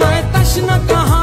मैं तश्न कहा